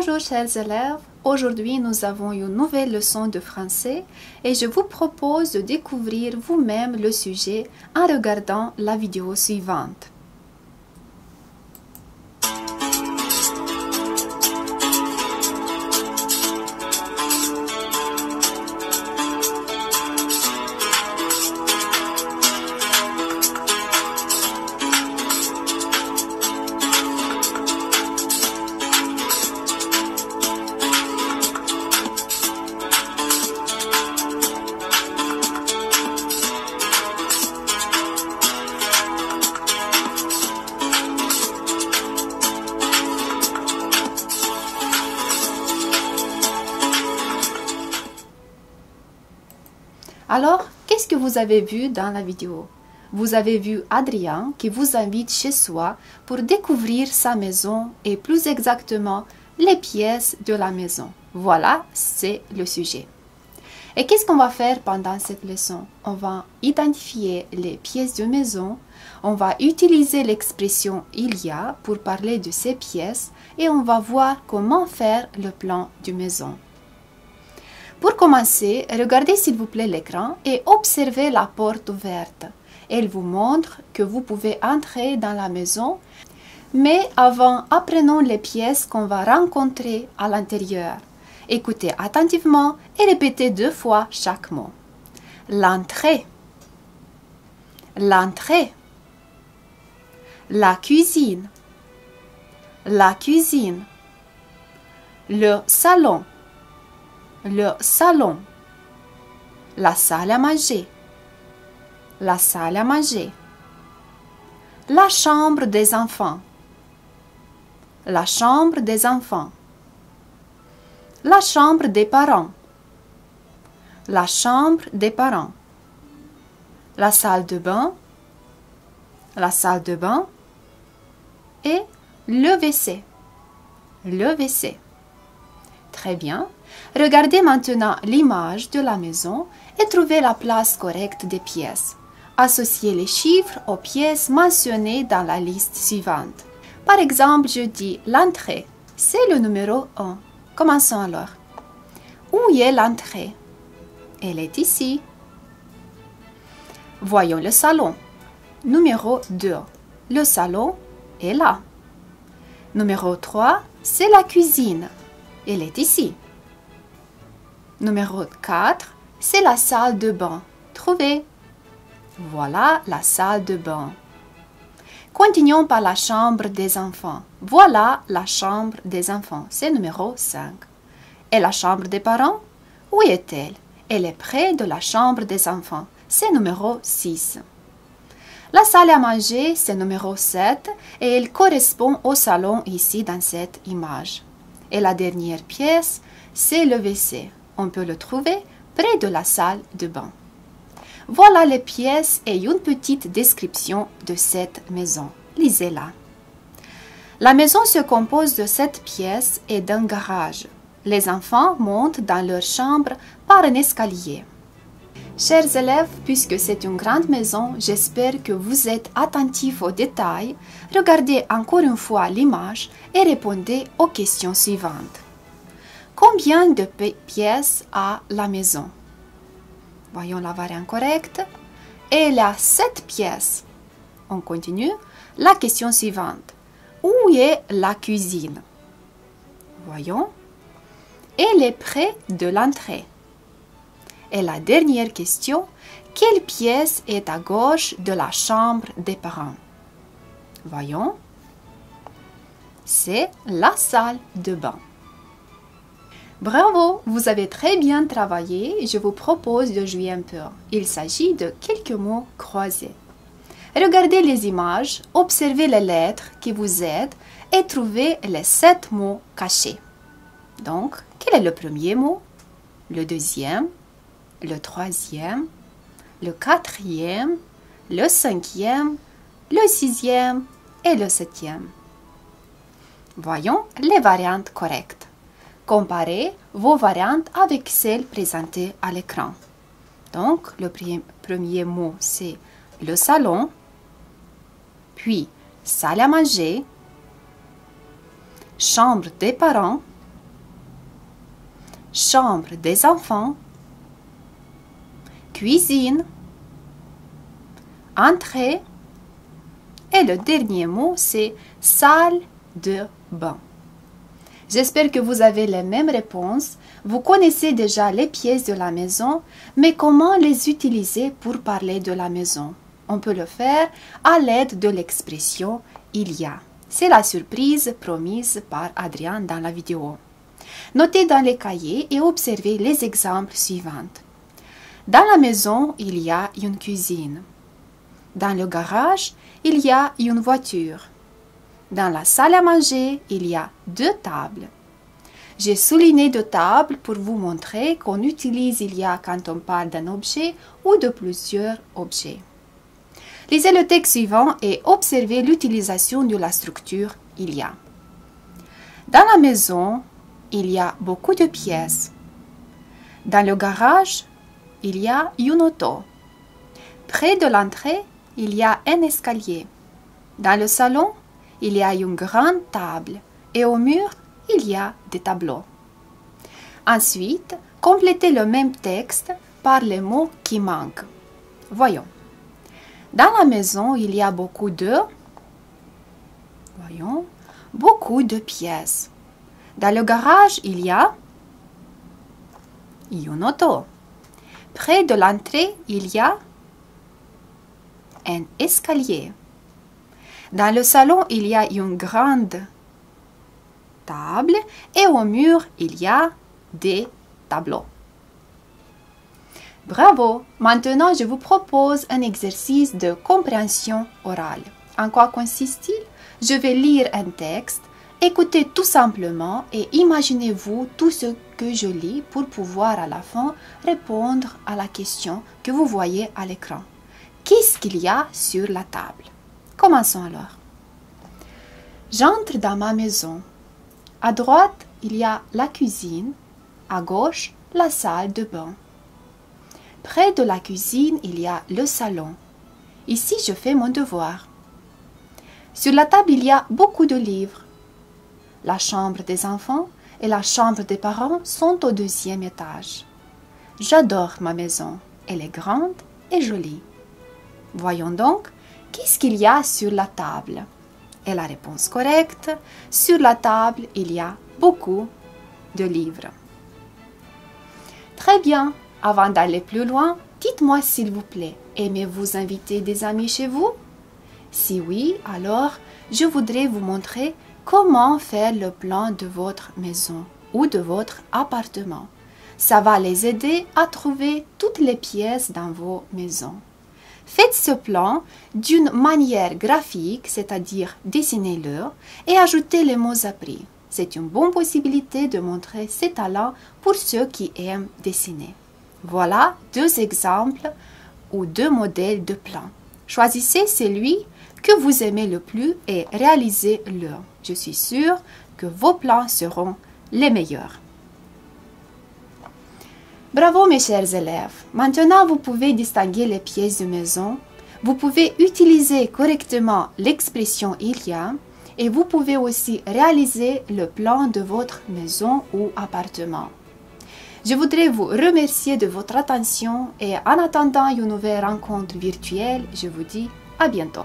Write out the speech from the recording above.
Bonjour chers élèves, aujourd'hui nous avons une nouvelle leçon de français et je vous propose de découvrir vous-même le sujet en regardant la vidéo suivante. Alors, qu'est-ce que vous avez vu dans la vidéo? Vous avez vu Adrien qui vous invite chez soi pour découvrir sa maison et plus exactement les pièces de la maison. Voilà, c'est le sujet. Et qu'est-ce qu'on va faire pendant cette leçon? On va identifier les pièces de maison, on va utiliser l'expression il y a pour parler de ces pièces et on va voir comment faire le plan de maison. Pour commencer, regardez s'il vous plaît l'écran et observez la porte ouverte. Elle vous montre que vous pouvez entrer dans la maison, mais avant, apprenons les pièces qu'on va rencontrer à l'intérieur. Écoutez attentivement et répétez deux fois chaque mot. L'entrée, l'entrée, la cuisine, la cuisine, le salon, le salon, la salle à manger, la salle à manger, la chambre des enfants, la chambre des enfants, la chambre des parents, la chambre des parents, la salle de bain, la salle de bain. Et le WC, le WC. Très bien. Regardez maintenant l'image de la maison et trouvez la place correcte des pièces. Associez les chiffres aux pièces mentionnées dans la liste suivante. Par exemple, je dis l'entrée. C'est le numéro 1. Commençons alors. Où est l'entrée? Elle est ici. Voyons le salon. Numéro 2. Le salon est là. Numéro 3, c'est la cuisine. Elle est ici. Numéro 4, c'est la salle de bain. Trouvez. Voilà la salle de bain. Continuons par la chambre des enfants. Voilà la chambre des enfants. C'est numéro 5. Et la chambre des parents? Où est-elle? Elle est près de la chambre des enfants. C'est numéro 6. La salle à manger, c'est numéro 7 et elle correspond au salon ici dans cette image. Et la dernière pièce, c'est le WC. On peut le trouver près de la salle de bain. Voilà les pièces et une petite description de cette maison. Lisez-la. La maison se compose de sept pièces et d'un garage. Les enfants montent dans leur chambre par un escalier. Chers élèves, puisque c'est une grande maison, j'espère que vous êtes attentifs aux détails. Regardez encore une fois l'image et répondez aux questions suivantes. Combien de pièces a la maison? Voyons la variante correcte. Elle a sept pièces. On continue. La question suivante. Où est la cuisine? Voyons. Elle est près de l'entrée. Et la dernière question. Quelle pièce est à gauche de la chambre des parents? Voyons. C'est la salle de bain. Bravo, vous avez très bien travaillé. Je vous propose de jouer un peu. Il s'agit de quelques mots croisés. Regardez les images, observez les lettres qui vous aident et trouvez les sept mots cachés. Donc, quel est le premier mot? Le deuxième Le troisième Le quatrième Le cinquième Le sixième et le septième. Voyons les variantes correctes. Comparez vos variantes avec celles présentées à l'écran. Donc, le premier mot, c'est le salon, puis salle à manger, chambre des parents, chambre des enfants, cuisine, entrée, et le dernier mot, c'est salle de bain. J'espère que vous avez les mêmes réponses. Vous connaissez déjà les pièces de la maison, mais comment les utiliser pour parler de la maison? On peut le faire à l'aide de l'expression il y a. C'est la surprise promise par Adrien dans la vidéo. Notez dans les cahiers et observez les exemples suivants. Dans la maison, il y a une cuisine. Dans le garage, il y a une voiture. Dans la salle à manger, il y a deux tables. J'ai souligné deux tables pour vous montrer qu'on utilise il y a quand on parle d'un objet ou de plusieurs objets. Lisez le texte suivant et observez l'utilisation de la structure il. Dans la maison, il y a beaucoup de pièces. Dans le garage, il y a une auto. Près de l'entrée, il y a un escalier. Dans le salon, il y a une grande table et au mur, il y a des tableaux. Ensuite, complétez le même texte par les mots qui manquent. Voyons. Dans la maison, il y a beaucoup de... Voyons. Beaucoup de pièces. Dans le garage, il y a... Une auto. Près de l'entrée, il y a un escalier. Dans le salon, il y a une grande table et au mur, il y a des tableaux. Bravo! Maintenant, je vous propose un exercice de compréhension orale. En quoi consiste-t-il? Je vais lire un texte, écoutez tout simplement et imaginez-vous tout ce que je lis pour pouvoir à la fin répondre à la question que vous voyez à l'écran. Qu'est-ce qu'il y a sur la table? Commençons alors. J'entre dans ma maison. À droite, il y a la cuisine, à gauche, la salle de bain. Près de la cuisine, il y a le salon. Ici, je fais mon devoir. Sur la table, il y a beaucoup de livres. La chambre des enfants et la chambre des parents sont au deuxième étage. J'adore ma maison. Elle est grande et jolie. Voyons donc Qu'est-ce qu'il y a sur la table? Et la réponse correcte, sur la table, il y a beaucoup de livres. Très bien, avant d'aller plus loin, dites-moi s'il vous plaît, aimez-vous inviter des amis chez vous? Si oui, alors je voudrais vous montrer comment faire le plan de votre maison ou de votre appartement? Ça va les aider à trouver toutes les pièces dans vos maisons. Faites ce plan d'une manière graphique, c'est-à-dire dessinez-le et ajoutez les mots appris. C'est une bonne possibilité de montrer ses talents pour ceux qui aiment dessiner. Voilà deux exemples ou deux modèles de plan. Choisissez celui que vous aimez le plus et réalisez-le. Je suis sûre que vos plans seront les meilleurs. Bravo mes chers élèves. Maintenant, vous pouvez distinguer les pièces de maison. Vous pouvez utiliser correctement l'expression il y a et vous pouvez aussi réaliser le plan de votre maison ou appartement. Je voudrais vous remercier de votre attention et en attendant une nouvelle rencontre virtuelle, je vous dis à bientôt.